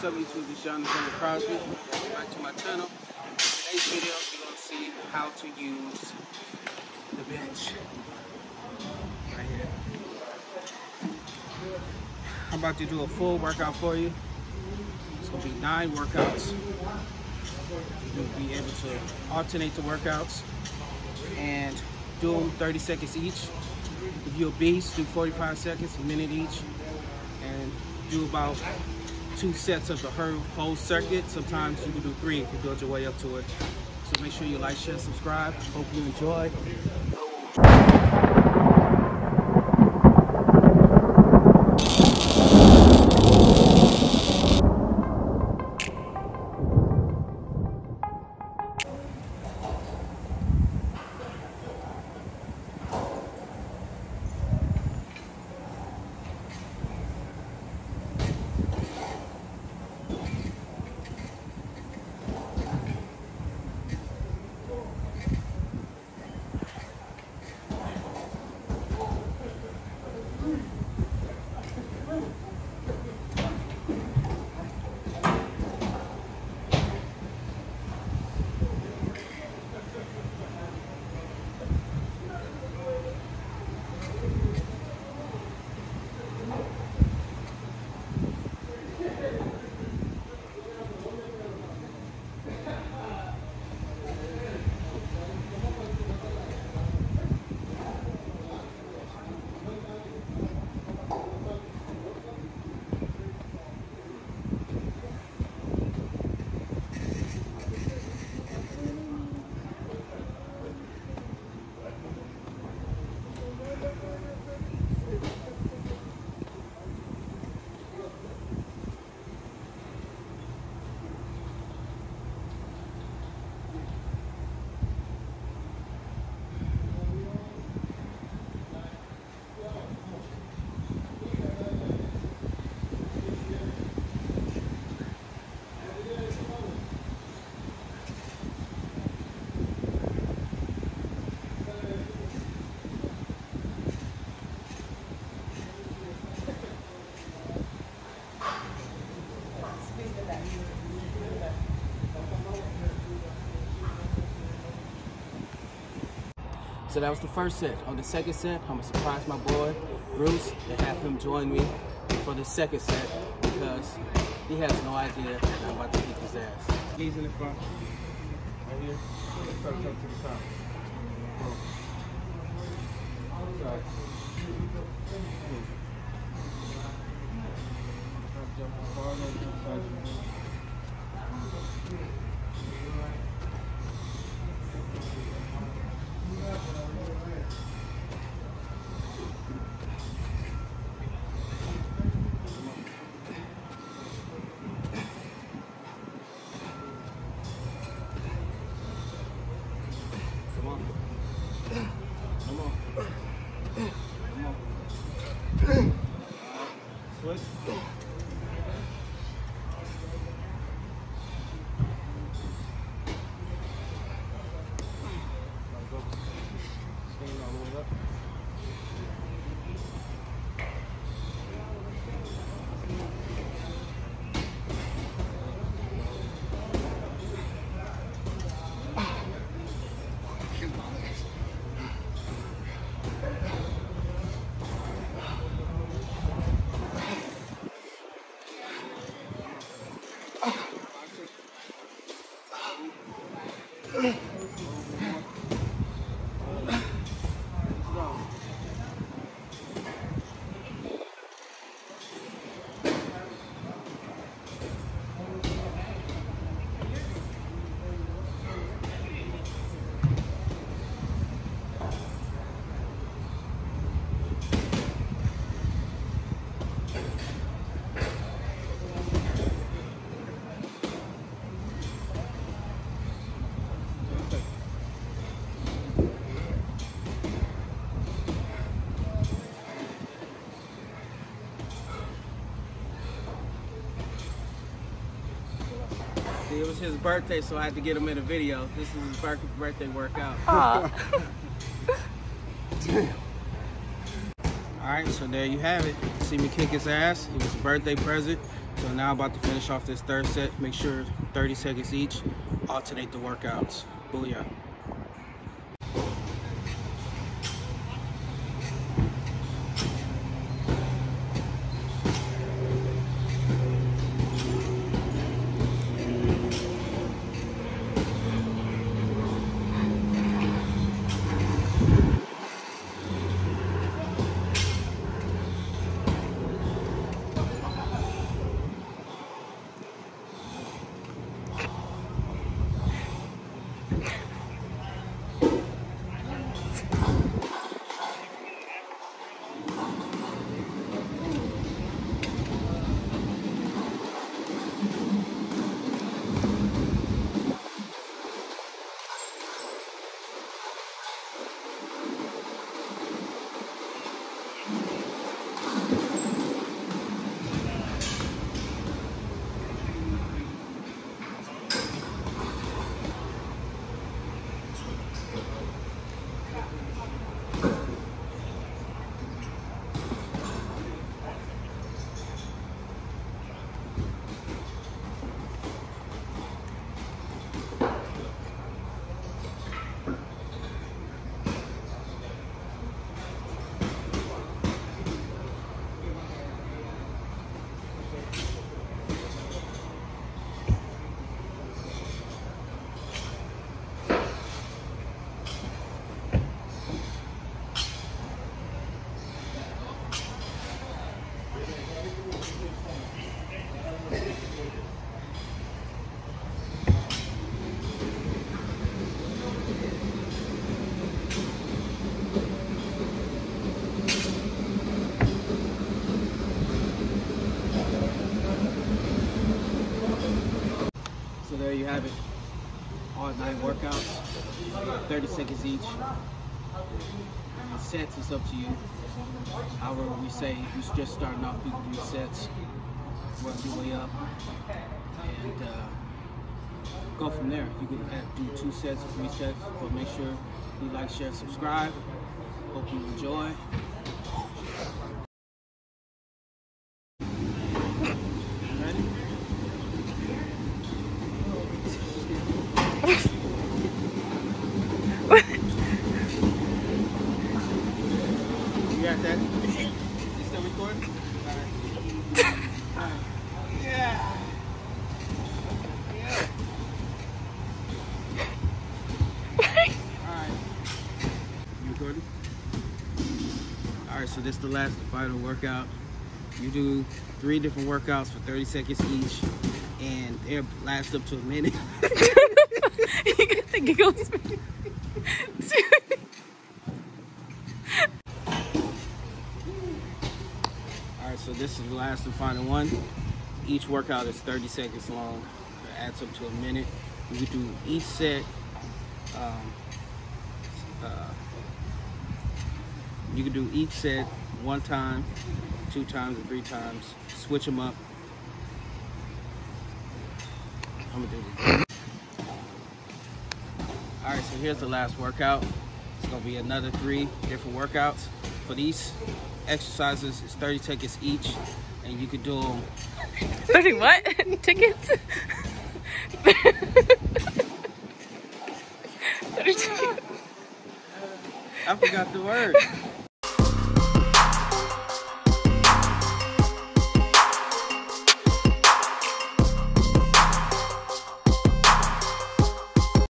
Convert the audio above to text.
What's up YouTube, it's Jon Alexander Crosby. Welcome back to my channel. In today's video, we're going to see how to use the bench. Right here. I'm about to do a full workout for you. It's going to be nine workouts. You'll be able to alternate the workouts and do them 30 seconds each. If you're a beast, do 45 seconds, a minute each, and do about two sets of the whole circuit. Sometimes you can do three if you build your way up to it. So make sure you like, share, subscribe. Hope you enjoy. So that was the first set. On the second set, I'm gonna surprise my boy, Bruce, and have him join me for the second set because he has no idea I'm about to kick his ass. He's in the front, right here. Up to the top. Far 嗯。Ugh. It was his birthday, so I had to get him in a video. This is his birthday workout. Ah. All right, so there you have it. See me kick his ass. It was a birthday present. So now I'm about to finish off this third set. Make sure 30 seconds each. Alternate the workouts. Booyah. 30 seconds each. Sets is up to you. However, we say if you're just starting off, do three sets, work your way up, and uh, go from there. You can have, do two sets three sets, but make sure you like, share, subscribe. Hope you enjoy. You got that? You still recording? Alright. Alright. Yeah. Yeah. Alright. You recording? Alright, so this is the last and final workout. You do three different workouts for 30 seconds each, and they last up to a minute. you got the giggles. Alright, so this is the last and final one. Each workout is 30 seconds long. It adds up to a minute. You can do each set. Um, uh, you can do each set one time, two times, or three times. Switch them up. I'm gonna do this. Alright, so here's the last workout. It's gonna be another three different workouts. For these exercises, it's 30 tickets each, and you could do them 30 what? Tickets? 30 tickets. I forgot the word.